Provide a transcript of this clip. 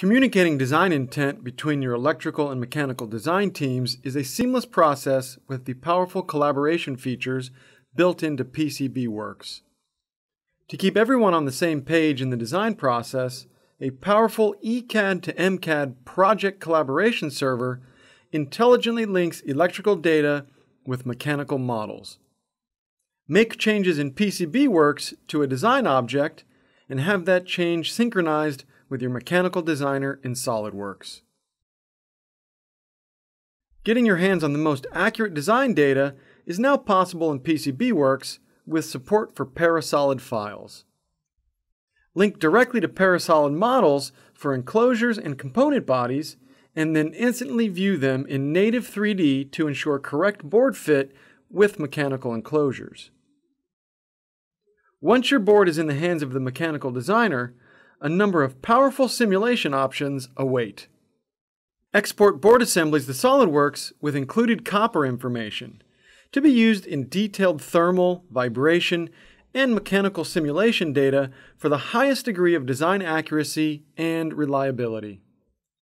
Communicating design intent between your electrical and mechanical design teams is a seamless process with the powerful collaboration features built into PCBWorks. To keep everyone on the same page in the design process, a powerful ECAD to MCAD project collaboration server intelligently links electrical data with mechanical models. Make changes in PCBWorks to a design object and have that change synchronized with your mechanical designer in SOLIDWORKS. Getting your hands on the most accurate design data is now possible in PCBWorks with support for Parasolid files. Link directly to Parasolid models for enclosures and component bodies, and then instantly view them in native 3D to ensure correct board fit with mechanical enclosures. Once your board is in the hands of the mechanical designer, a number of powerful simulation options await. Export board assemblies to SOLIDWORKS with included copper information to be used in detailed thermal, vibration, and mechanical simulation data for the highest degree of design accuracy and reliability.